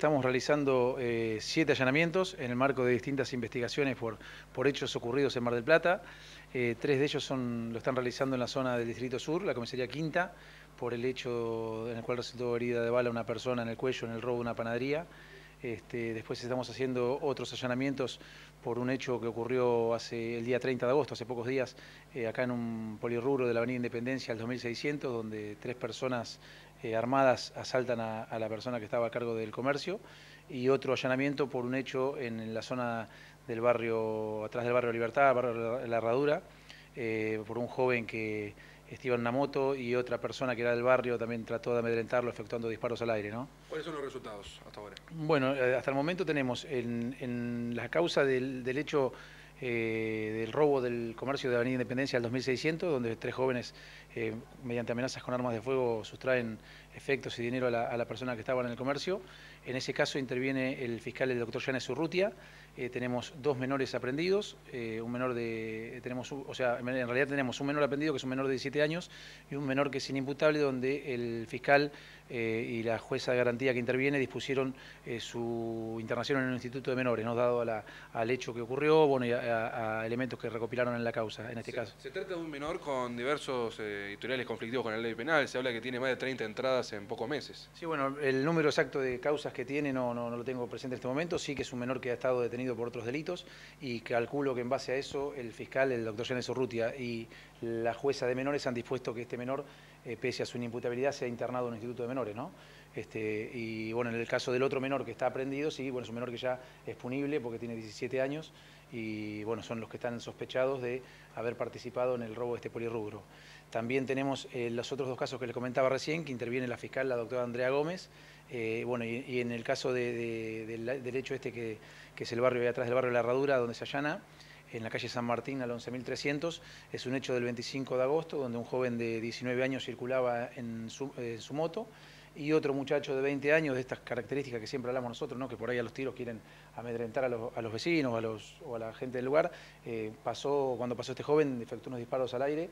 Estamos realizando eh, siete allanamientos en el marco de distintas investigaciones por, por hechos ocurridos en Mar del Plata. Eh, tres de ellos son, lo están realizando en la zona del Distrito Sur, la comisaría Quinta, por el hecho en el cual resultó herida de bala una persona en el cuello en el robo de una panadería. Este, después estamos haciendo otros allanamientos por un hecho que ocurrió hace el día 30 de agosto, hace pocos días, eh, acá en un polirrubro de la Avenida Independencia, al 2600, donde tres personas eh, armadas asaltan a, la persona que estaba a cargo del comercio, y otro allanamiento por un hecho en, la zona del barrio, atrás del barrio Libertad, barrio La Herradura, eh, por un joven que iba en una moto y otra persona que era del barrio también trató de amedrentarlo efectuando disparos al aire. ¿no? ¿Cuáles son los resultados hasta ahora? Bueno, eh, hasta el momento tenemos en, la causa del, hecho eh, del robo del comercio de Avenida Independencia al 2600, donde tres jóvenes, eh, mediante amenazas con armas de fuego, sustraen efectos y dinero a la, persona que estaba en el comercio. En ese caso interviene el fiscal, el doctor Yanes Urrutia. tenemos dos menores aprendidos, un menor de, tenemos, o sea, en realidad tenemos un menor aprendido que es un menor de 17 años y un menor que es inimputable, donde el fiscal y la jueza de garantía que interviene dispusieron su internación en el Instituto de Menores, ¿no? dado al hecho que ocurrió, bueno, y a, elementos que recopilaron en la causa, en este caso. Se trata de un menor con diversos eh, conflictivos con la ley penal, se habla que tiene más de 30 entradas en pocos meses. Sí, bueno, el número exacto de causas que tiene no, no, lo tengo presente en este momento, sí que es un menor que ha estado detenido por otros delitos y calculo que en base a eso el fiscal, el doctor Janes Urrutia y la jueza de menores han dispuesto que este menor, eh, pese a su inimputabilidad, sea internado en un instituto de menores, ¿no? Este, y bueno, en el caso del otro menor que está aprendido, sí, bueno, es un menor que ya es punible porque tiene 17 años y bueno, son los que están sospechados de haber participado en el robo de este polirrubro. También tenemos eh, los otros dos casos que les comentaba recién, que interviene la fiscal, la doctora Andrea Gómez, eh, bueno, y, en el caso del, hecho este que, es el barrio de atrás del barrio de La Herradura, donde se allana, en la calle San Martín al 11.300, es un hecho del 25 de agosto, donde un joven de 19 años circulaba en su moto, y otro muchacho de 20 años de estas características que siempre hablamos nosotros, ¿no? que por ahí a los tiros quieren amedrentar a los, vecinos o a la gente del lugar, eh, pasó, cuando pasó este joven, efectuó unos disparos al aire